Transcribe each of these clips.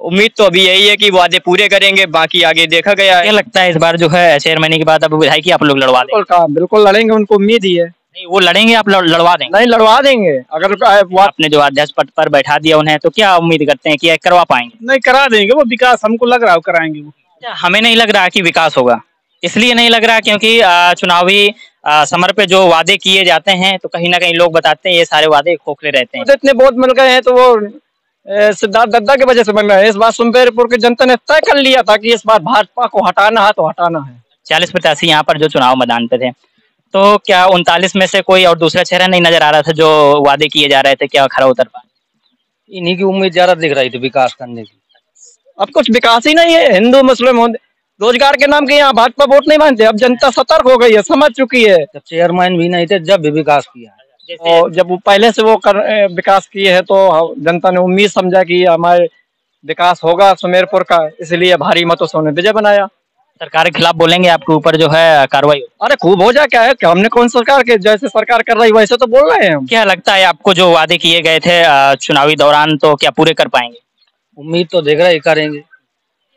उम्मीद तो अभी यही है कि वादे पूरे करेंगे बाकी आगे देखा गया है। क्या लगता है इस बार जो है चेयरमैन के बाद अब विधायकी आप लोग लड़वा देंगे? बिल्कुल काम बिल्कुल लड़ेंगे उनको उम्मीद ही है। नहीं वो लड़ेंगे आप लड़- लड़वा देंगे। नहीं लड़वा देंगे। अगर आपने जो अध्यक्ष पद पर बैठा दिया उन्हें तो क्या उम्मीद करते हैं कि करवा पाएँगे? नहीं करा देंगे वो विकास हमको लग रहा है कराएँगे वो। हमें नहीं लग रहा कि विकास होगा। इसलिए नहीं लग रहा क्योंकि चुनावी समर पे जो वादे किए जाते हैं तो कहीं ना कहीं लोग बताते हैं ये सारे वादे खोखले रहते हैं। तो इतने बहुत मिल गए हैं तो वो सिद्धार्थ दद्दा की वजह से बन रहे हैं। इस बार सुमेरपुर की जनता ने तय कर लिया था कि इस बार भाजपा को हटाना है तो हटाना है। चालीस प्रत्याशी यहाँ पर जो चुनाव मैदान पे थे। तो क्या उनतालीस में से कोई और दूसरा चेहरा नहीं नज़र आ रहा था जो वादे किए जा रहे थे क्या खरा उतर पा इन्हीं की उम्मीद ज़्यादा दिख रही थी विकास करने की। अब कुछ विकास ही नहीं है। हिंदू मुस्लिम रोज़गार के नाम के यहाँ भाजपा वोट नहीं मानते। अब जनता सतर्क हो गई है समझ चुकी है। जब चेयरमैन भी नहीं थे जब भी विकास किया। और जब वो पहले से वो कर विकास किए हैं तो जनता ने उम्मीद समझा कि हमारे विकास होगा सुमेरपुर का इसलिए भारी मतों से उन्हें विजय बनाया। सरकार के खिलाफ बोलेंगे आपके ऊपर जो है कार्रवाई? अरे खूब हो जा क्या है कि हमने कौन सरकार के जैसे सरकार कर रही वैसे तो बोल रहे हैं हम। क्या लगता है आपको जो वादे किए गए थे चुनावी दौरान तो क्या पूरे कर पाएँगे? उम्मीद तो देख रहे करेंगे।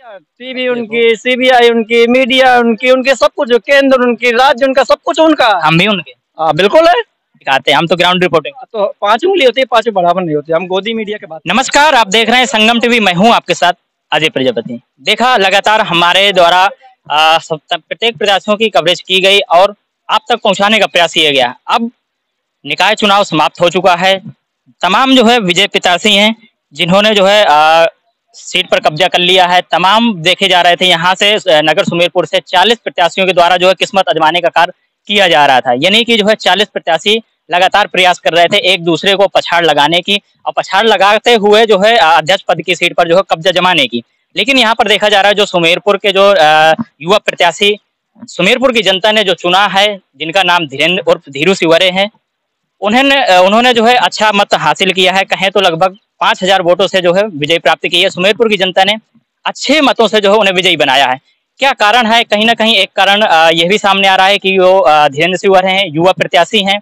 टीवी उनकी सीबीआई उनकी मीडिया उनकी उनके सब कुछ केंद्र उनकी राज्य उनका सब कुछ उनका। हम भी उनके। हाँ बिल्कुल है। दिखाते हैं। हम तो ग्राउंड रिपोर्टिंग तो पाँच उंगली होती है पाँचों बराबर नहीं होती। हम गोदी मीडिया के बात नमस्कार आप देख रहे हैं संगम टीवी मैं हूँ आपके साथ अजय प्रजापति। देखा लगातार हमारे द्वारा प्रत्येक प्रत्याशियों की कवरेज की गई और आप तक पहुँचाने का प्रयास किया गया। अब निकाय चुनाव समाप्त हो चुका है। तमाम जो है विजय प्रत्याशी हैं जिन्होंने जो है अ, सीट पर कब्जा कर लिया है। तमाम देखे जा रहे थे यहाँ से नगर सुमेरपुर से 40 प्रत्याशियों के द्वारा जो है किस्मत अजमाने का कार्य किया जा रहा था। यानी कि जो है 40 प्रत्याशी लगातार प्रयास कर रहे थे एक दूसरे को पछाड़ लगाने की और पछाड़ लगाते हुए जो है अध्यक्ष पद की सीट पर जो है कब्जा जमाने की। लेकिन यहाँ पर देखा जा रहा है जो सुमेरपुर के जो युवा प्रत्याशी, सुमेरपुर की जनता ने जो चुना है, जिनका नाम धीरेन्द्र, उर्फ़ धीरू सिवरे हैं, उन्होंने उन्होंने जो है अच्छा मत हासिल किया है। कहें तो लगभग पाँच हज़ार वोटों से जो है विजय प्राप्त की है। सुमेरपुर की जनता ने अच्छे मतों से जो है उन्हें विजयी बनाया है। क्या कारण है? कहीं ना कहीं एक कारण यह भी सामने आ रहा है कि वो धीरेन्द्र सिवर हैं, युवा प्रत्याशी हैं।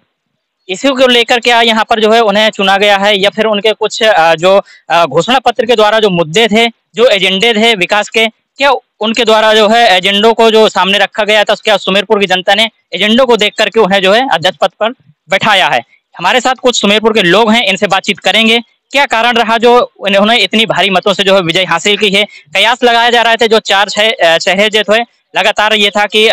इसी को लेकर क्या यहाँ पर जो है उन्हें चुना गया है या फिर उनके कुछ जो घोषणा पत्र के द्वारा जो मुद्दे थे, जो एजेंडे थे विकास के, क्या उनके द्वारा जो है एजेंडो को जो सामने रखा गया था, क्या सुमेरपुर की जनता ने एजेंडो को देख करके उन्हें जो है अध्यक्ष पद पर बैठाया है? हमारे साथ कुछ सुमेरपुर के लोग हैं, इनसे बातचीत करेंगे। क्या कारण रहा जो उन्होंने इतनी भारी मतों से जो है विजय हासिल की है? कयास लगाया जा रहा था, जो चार छह चेहरे जो थे, लगातार ये था कि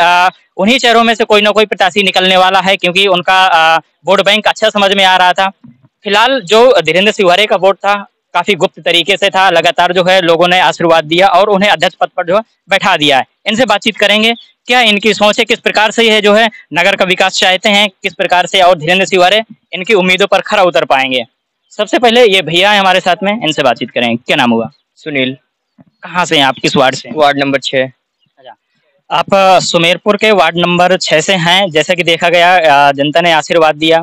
उन्हीं चेहरों में से कोई ना कोई प्रत्याशी निकलने वाला है क्योंकि उनका वोट बैंक अच्छा समझ में आ रहा था। फ़िलहाल जो धीरेन्द्र सिवहरे का वोट था काफ़ी गुप्त तरीके से था। लगातार जो है लोगों ने आशीर्वाद दिया और उन्हें अध्यक्ष पद पर जो है बैठा दिया है। इनसे बातचीत करेंगे। क्या इनकी सोच है किस प्रकार से ये जो है नगर का विकास चाहते हैं किस प्रकार से और धीरेन्द्र सिवहरे इनकी उम्मीदों पर खरा उतर पाएँगे? सबसे पहले ये भैया है हमारे साथ में इनसे बातचीत करेंगे क्या नाम हुआ? सुनील। कहाँ से हैं आप? किस वार्ड से वार्ड नंबर छह आप सुमेरपुर के वार्ड नंबर छह से हैं। जैसे कि देखा गया जनता ने आशीर्वाद दिया।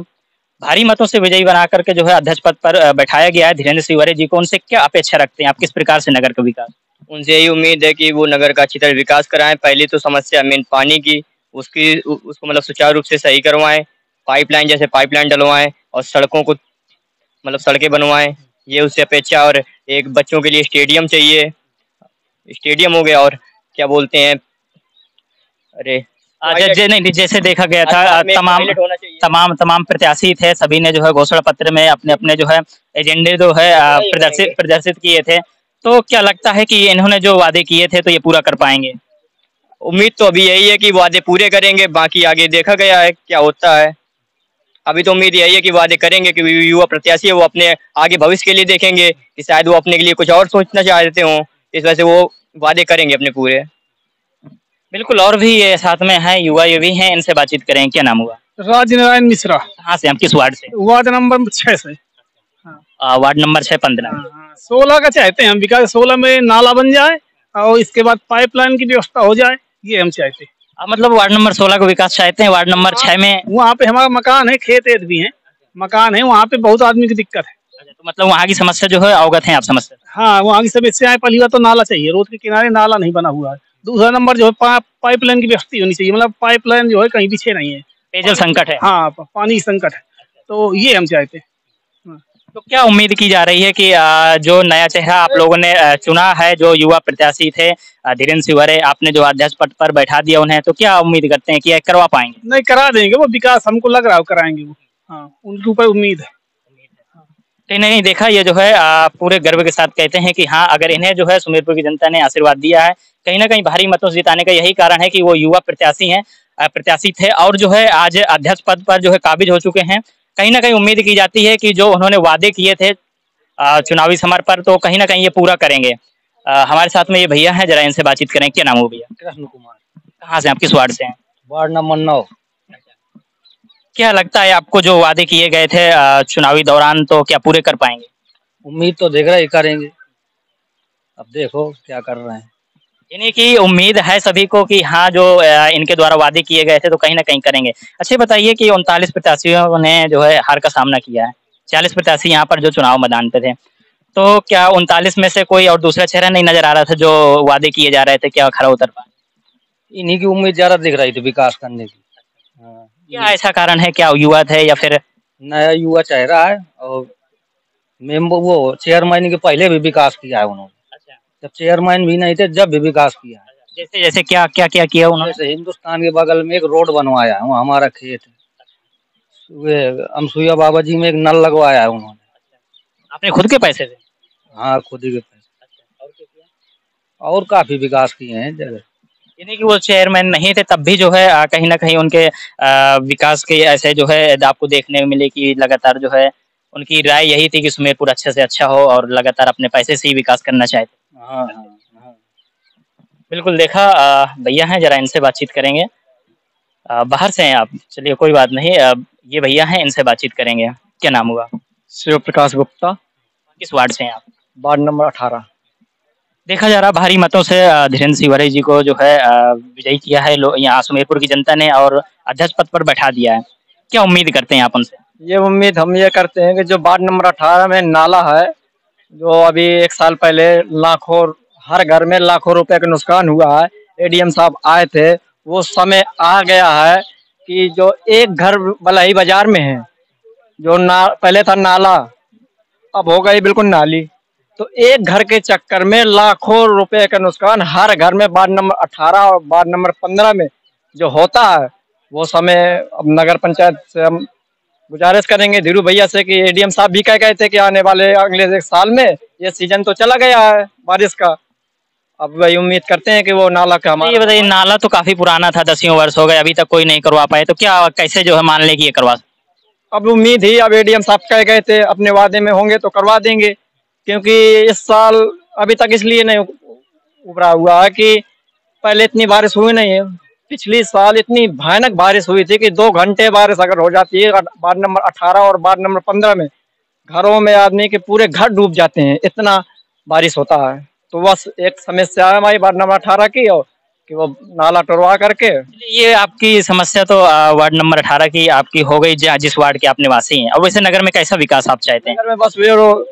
भारी मतों से विजयी बना करके जो है अध्यक्ष पद पर बैठाया गया है। धीरेन्द्र सिवरे जी को उनसे क्या अपेक्षा रखते हैं? आप किस प्रकार से नगर का विकास? उनसे यही उम्मीद है कि वो नगर का अच्छी तरह विकास कराएँ। पहली तो समस्या मेन पानी की, उसकी उसको मतलब सुचारू रूप से सही करवाएँ, पाइपलाइन जैसे पाइपलाइन डलवाएँ और सड़कों को मतलब सड़कें बनवाएँ। ये उससे अपेक्षा और एक बच्चों के लिए स्टेडियम चाहिए। स्टेडियम हो गया और क्या बोलते हैं अरे अ, जै- जै- नहीं जैसे देखा गया था अच्छा, तमाम। तमाम तमाम प्रत्याशी थे सभी ने जो है घोषणा पत्र में अपने अपने जो है एजेंडे जो है प्रदर्शित प्रदर्शित किए थे। तो क्या लगता है कि इन्होंने जो वादे किए थे तो ये पूरा कर पाएँगे? उम्मीद तो अभी यही है कि वादे पूरे करेंगे बाकी आगे देखा गया है क्या होता है। अभी तो उम्मीद यही है कि वादे करेंगे कि युवा प्रत्याशी है वो अपने आगे भविष्य के लिए देखेंगे कि शायद वो अपने के लिए कुछ और सोचना चाहते हों। इस वजह से वो वादे करेंगे अपने पूरे। बिल्कुल और भी ये साथ में है युवा ये भी हैं इनसे बातचीत करें क्या नाम हुआ? राज नारायण मिश्रा। कहाँ से हम किस वार्ड से? वार्ड नंबर छह से। वार्ड नंबर छह पंद्रह। सोलह का चाहते हैं हम विकास सोलह में नाला बन जाए और इसके बाद पाइपलाइन की व्यवस्था हो जाए ये हम चाहते हैं। आप मतलब वार्ड नंबर सोलह को विकास चाहते हैं वार्ड नंबर छह में? वहाँ पे हमारा मकान है खेत एत भी है। मकान है वहाँ पे बहुत आदमी की दिक्कत है। तो मतलब वहाँ की समस्या जो है अवगत है आप समस्या। हाँ वहाँ की समस्या है पहली बात तो नाला चाहिए रोड के किनारे नाला नहीं बना हुआ है। दूसरा नंबर जो है पा, पाइपलाइन की व्यवस्था होनी चाहिए। मतलब पाइपलाइन जो है कहीं पीछे नहीं है। पेयजल संकट है। हाँ पानी संकट है। तो ये हम चाहते हैं। तो क्या उम्मीद की जा रही है कि जो नया चेहरा आप लोगों ने चुना है जो युवा प्रत्याशी थे धीरेन्द्र सिवरे आपने जो अध्यक्ष पद पर बैठा दिया उन्हें तो क्या उम्मीद करते हैं कि करवा पाएँगे? नहीं करा देंगे वो विकास हमको लग रहा है कराएँगे वो। हाँ उनके ऊपर उम्मीद है। कहीं ना कहीं देखा ये जो है अ, पूरे गर्व के साथ कहते हैं कि हाँ अगर इन्हें जो है सुमेरपुर की जनता ने आशीर्वाद दिया है कहीं ना कहीं भारी मतों से जिताने का यही कारण है कि वो युवा प्रत्याशी हैं प्रत्याशी थे और जो है आज अध्यक्ष पद पर जो है काबिज हो चुके हैं। कहीं ना कहीं उम्मीद की जाती है कि जो उन्होंने वादे किए थे चुनावी समर पर तो कहीं ना कहीं ये पूरा करेंगे। अ, हमारे साथ में ये भैया हैं जरा इनसे बातचीत करें। क्या नाम हो भैया? कृष्ण कुमार। कहाँ से आप किस वार्ड से हैं। वार्ड नंबर नौ। क्या लगता है आपको जो वादे किए गए थे चुनावी दौरान तो क्या पूरे कर पाएँगे? उम्मीद तो देख रहे ही करेंगे। अब देखो क्या कर रहे हैं। यानी कि उम्मीद है सभी को कि हाँ जो इनके द्वारा वादे किए गए थे तो कहीं ना कहीं करेंगे। अच्छा बताइए कि उनतालीस प्रत्याशियों ने जो है हार का सामना किया है। चालीस प्रत्याशी यहाँ पर जो चुनाव मैदान पे थे। तो क्या उनतालीस में से कोई और दूसरा चेहरा नहीं नज़र आ रहा था जो वादे किए जा रहे थे क्या खरा उतर पाए इन्हीं की उम्मीद ज़्यादा दिख रही थी विकास करने की। क्या ऐसा कारण है? क्या युवा थे या फिर नया युवा चेहरा है और मेंबर वो चेयरमैन के पहले भी विकास किया है उन्होंने। जब चेयरमैन भी नहीं थे जब भी विकास किया है। जैसे जैसे क्या क्या क्या किया उन्होंने? जैसे हिंदुस्तान के बगल में एक रोड बनवाया है वो हमारा खेत है। वे अमसुया बाबा जी में एक नल लगवाया है उन्होंने। आपने खुद के पैसे से हाँ खुद ही के पैसे। और काफ़ी विकास किए हैं जगह यानी कि वो चेयरमैन नहीं थे तब भी जो है कहीं ना कहीं उनके अ, विकास के ऐसे जो है आपको देखने को मिले कि लगातार जो है उनकी राय यही थी कि सुमेरपुर अच्छे से अच्छा हो और लगातार अपने पैसे से ही विकास करना चाहते हाँ। हाँ हाँ बिल्कुल देखा भैया हैं जरा इनसे बातचीत करेंगे। अ, बाहर से हैं आप चलिए कोई बात नहीं अ, ये भैया हैं इनसे बातचीत करेंगे। क्या नाम हुआ? शिव प्रकाश गुप्ता। किस वार्ड से हैं आप? वार्ड नंबर अठारह। देखा जा रहा भारी मतों से धीरेन्द्र सिवरे जी को जो है विजयी किया है यहाँ सुमेरपुर की जनता ने और अध्यक्ष पद पर बैठा दिया है। क्या उम्मीद करते हैं आप उनसे? ये उम्मीद हम ये करते हैं कि जो वार्ड नंबर अठारह में नाला है, जो अभी एक साल पहले लाखों, हर घर में लाखों रुपए का नुकसान हुआ है एडीएम साहब आए थे, वो समय आ गया है कि जो एक घर बलही बाज़ार में है, जो ना, पहले था नाला, अब हो गई बिल्कुल नाली। तो एक घर के चक्कर में लाखों रुपए का नुकसान हर घर में वार्ड नंबर अठारह और वार्ड नंबर पंद्रह में जो होता है वो समय अब नगर पंचायत से हम गुजारिश करेंगे धीरू भैया से कि एडीएम साहब भी कह गए थे कि आने वाले अगले एक साल में ये सीज़न तो चला गया है बारिश का। अब वही उम्मीद करते हैं कि वो नाला का तो ये बताइए नाला तो काफ़ी पुराना था दसियों वर्ष हो गए अभी तक कोई नहीं करवा पाए तो क्या कैसे जो है मान ले कि ये करवा अब उम्मीद ही अब एडीएम साहब कह गए थे अपने वादे में होंगे तो करवा देंगे। क्योंकि इस साल अभी तक इसलिए नहीं उभरा हुआ है कि पहले इतनी बारिश हुई नहीं है। पिछली साल इतनी भयानक बारिश हुई थी कि दो घंटे बारिश अगर हो जाती है वार्ड नंबर अठारह और वार्ड नंबर पंद्रह में, घरों में आदमी के पूरे घर डूब जाते हैं। इतना बारिश होता है। तो बस एक समस्या है हमारी वार्ड नंबर अठारह की और कि वो नाला टरवा करके। ये आपकी समस्या तो वार्ड नंबर अठारह की आपकी हो गई जहाँ- जिस वार्ड के आप निवासी हैं। अब वैसे नगर में कैसा विकास आप चाहते हैं? नगर में बस वे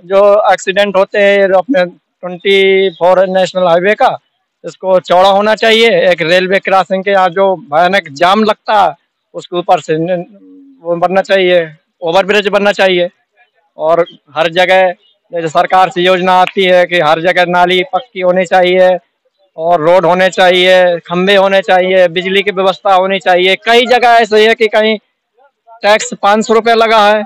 जो एक्सीडेंट होते हैं अपने ट्वेंटी फोर नेशनल हाईवे का इसको चौड़ा होना चाहिए। एक रेलवे क्रॉसिंग के यहाँ जो भयानक जाम लगता है उसके ऊपर से वो बनना चाहिए ओवर ब्रिज बनना चाहिए। और हर जगह जैसे सरकार से योजना आती है कि हर जगह नाली पक्की होनी चाहिए और रोड होने चाहिए खंबे होने चाहिए बिजली की व्यवस्था होनी चाहिए। कई जगह ऐसे है कि कहीं टैक्स पाँच सौ रुपया लगा है।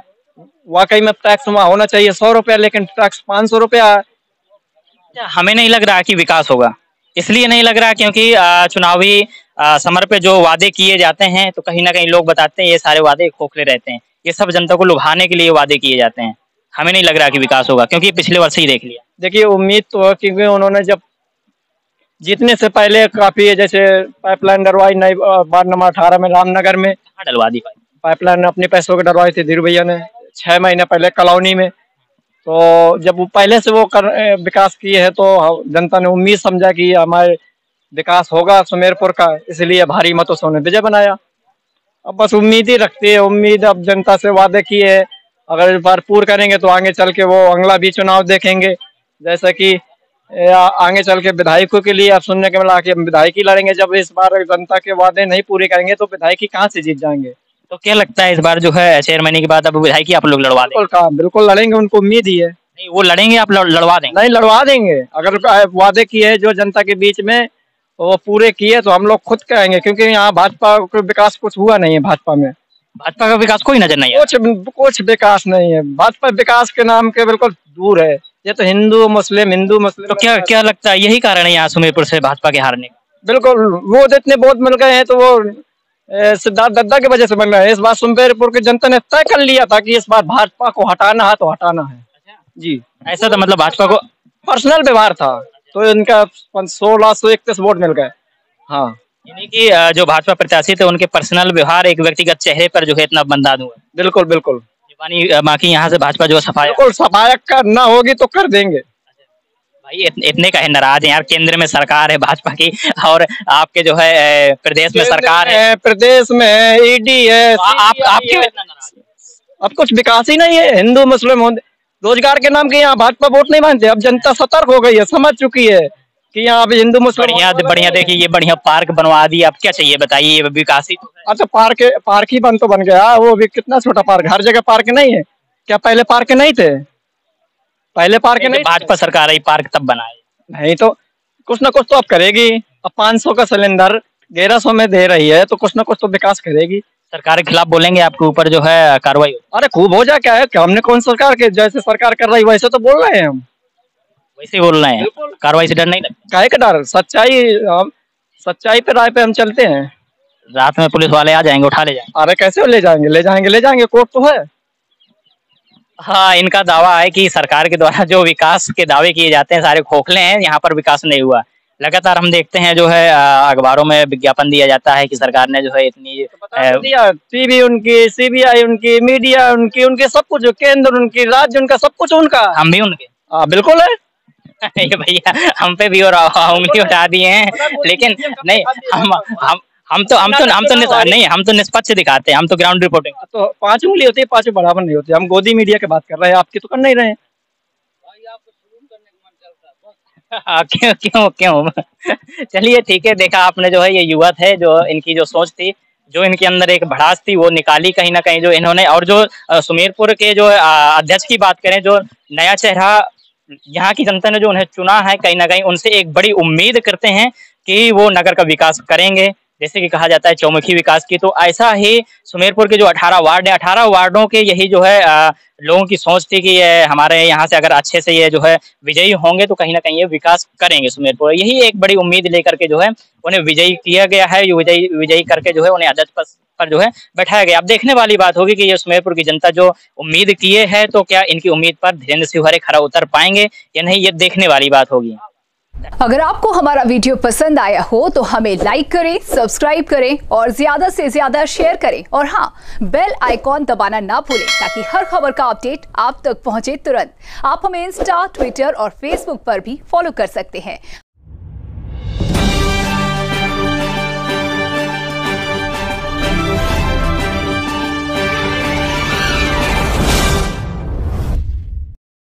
वाकई में टैक्स वहाँ होना चाहिए सौ रुपया लेकिन टैक्स पाँच सौ रुपया है। अच्छा, हमें नहीं लग रहा कि विकास होगा? इसलिए नहीं लग रहा क्योंकि चुनावी समर पे जो वादे किए जाते हैं तो कहीं ना कहीं लोग बताते हैं ये सारे वादे खोखले रहते हैं। ये सब जनता को लुभाने के लिए वादे किए जाते हैं। हमें नहीं लग रहा कि विकास होगा क्योंकि पिछले वर्ष ही देख लिया। देखिए उम्मीद तो है क्योंकि उन्होंने जब जीतने से पहले काफ़ी जैसे पाइपलाइन डरवाई नई वार्ड नंबर अठारह में रामनगर में। डलवा दी पाइपलाइन अपने पैसों के डरवाई थी धीरू भैया ने छह महीने पहले कॉलोनी में। तो जब वो पहले से वो कर विकास किए हैं तो जनता ने उम्मीद समझा कि हमारे विकास होगा सुमेरपुर का इसलिए भारी मतों से उन्हें विजय बनाया। अब बस उम्मीद ही रखती है उम्मीद अब जनता से वादे किए है। अगर इस बार पूर्ण करेंगे तो आगे चल के वो अगला भी चुनाव देखेंगे। जैसे कि आगे चल के विधायकों के लिए अब सुनने के मिला कि हम विधायकी लड़ेंगे जब इस बार जनता के वादे नहीं पूरे करेंगे तो विधायकी कहाँ से जीत जाएँगे? तो क्या लगता है इस बार जो है छह महीने के बाद अब विधायकी आप लोग लड़वा देंगे? बिल्कुल काम बिल्कुल लड़ेंगे उनको उम्मीद ही है। नहीं वो लड़ेंगे आप लड़वा देंगे? नहीं लड़वा देंगे। अगर वादे किए जो जनता के बीच में वो पूरे किए तो हम लोग खुद कहेंगे क्योंकि यहाँ भाजपा का विकास कुछ हुआ नहीं है भाजपा में। भाजपा का विकास कोई नज़र नहीं है? कुछ कुछ विकास नहीं है। भाजपा विकास के नाम के बिल्कुल दूर है। ये तो हिंदू मुस्लिम हिंदू मुस्लिम तो क्या क्या लगता है? यही कारण है यहाँ सुमेरपुर से भाजपा के हारने का। बिल्कुल वो जितने वोट मिल गए हैं तो वो सिद्धार्थ दद्दा की वजह से मिल रहे हैं। इस बार सुमेरपुर की जनता ने तय कर लिया था कि इस बार भाजपा को हटाना है तो हटाना है। जी। ऐसा तो मतलब भाजपा को पर्सनल व्यवहार था तो इनका सोलह सौ इकतीस वोट मिल गए। हाँ। यानी कि जो भाजपा प्रत्याशी थे उनके पर्सनल व्यवहार एक व्यक्तिगत चेहरे पर जो है इतना बंदाद हुआ बिल्कुल बिल्कुल। बानी अ, बाकी यहाँ से भाजपा जो सफाया बिल्कुल सफायक का ना होगी तो कर देंगे भाई इत, इतने का है नाराज़ है यार केंद्र में सरकार है भाजपा की और आपके जो है प्रदेश में सरकार है प्रदेश में ईडी है तो आप CBI आप क्यों। इतना नाराज़ हैं? अब कुछ विकास ही नहीं है हिंदू मुस्लिम रोज़गार के नाम के यहाँ भाजपा वोट नहीं मानते अब जनता सतर्क हो गई है समझ चुकी है कि यहाँ अभी हिंदू मुस्लिम बढ़िया बढ़िया देखिए ये बढ़िया पार्क बनवा दी। आप क्या चाहिए बताइए ये विकास ही तो है। अच्छा पार्क पार्क ही बन तो बन गया। वो भी कितना छोटा पार्क? हर जगह पार्क नहीं है? क्या पहले पार्क नहीं थे? पहले पार्क नहीं भाजपा सरकार आई पार्क तब बनाए नहीं तो कुछ ना कुछ तो आप करेगी। अब 500 का सिलेंडर ग्यारह सौ में दे रही है तो कुछ ना कुछ तो विकास करेगी। सरकार के खिलाफ बोलेंगे आपके ऊपर जो है कार्रवाई अरे खूब हो जा क्या है? हमने कौन सरकार के जैसे सरकार कर रही वैसे तो बोल रहे हैं हम। वैसे ही बोल रहे हैं। कार्रवाई से डर नहीं लगता। काहे का डर सच्चाई हम सच्चाई पे राय पे हम चलते हैं। रात में पुलिस वाले आ जाएँगे उठा ले जाएँगे। अरे कैसे ले जाएँगे ले जाएँगे ले जाएँगे कोर्ट तो है। हाँ इनका दावा है कि सरकार के द्वारा जो विकास के दावे किए जाते हैं सारे खोखले हैं यहाँ पर विकास नहीं हुआ। लगातार हम देखते हैं जो है अखबारों में विज्ञापन दिया जाता है कि सरकार ने जो है इतनी अ, दिया टीवी उनकी सीबीआई उनकी मीडिया उनकी उनके सब कुछ केंद्र उनकी राज्य उनका सब कुछ उनका। हम भी उनके। हाँ बिल्कुल है। ये भैया हम पे भी और उंगली उठा दिए हैं। लेकिन नहीं हम हम हम तो हम तो हम तो नहीं हम तो निष्पक्ष दिखाते हैं हम तो ग्राउंड रिपोर्टिंग तो पाँच उंगली होती है पाँचों बराबर नहीं होती। हम गोदी मीडिया की बात कर रहे हैं आपकी तो कर नहीं रहे हाँ, क्यों क्यों क्यों? चलिए ठीक है देखा आपने जो है ये युवा थे जो इनकी जो सोच थी जो इनके अंदर एक भड़ास थी वो निकाली कहीं ना कहीं जो इन्होंने और जो सुमेरपुर के जो अध्यक्ष की बात करें जो नया चेहरा यहाँ की जनता ने जो उन्हें चुना है कहीं ना कहीं उनसे एक बड़ी उम्मीद करते हैं कि वो नगर का विकास करेंगे। जैसे कि कहा जाता है चौमुखी विकास की तो ऐसा ही सुमेरपुर के जो 18 वार्ड है 18 वार्डों के यही जो है आ, लोगों की सोच थी कि ये हमारे यहाँ से अगर अच्छे से ये जो है विजयी होंगे तो कहीं ना कहीं ये विकास करेंगे सुमेरपुर। यही एक बड़ी उम्मीद लेकर के जो है उन्हें विजयी किया गया है विजयी विजयी करके जो है उन्हें अध्यक्ष पद पर जो है बैठाया गया। अब देखने वाली बात होगी कि ये सुमेरपुर की जनता जो उम्मीद किए है तो क्या इनकी उम्मीद पर धीरेन्द्र सिंह खरा उतर पाएँगे या नहीं, ये देखने वाली बात होगी। अगर आपको हमारा वीडियो पसंद आया हो तो हमें लाइक करें सब्सक्राइब करें और ज़्यादा से ज़्यादा शेयर करें। और हाँ बेल आइकॉन दबाना ना भूलें, ताकि हर खबर का अपडेट आप तक पहुँचे तुरंत। आप हमें इंस्टा ट्विटर और फेसबुक पर भी फॉलो कर सकते हैं।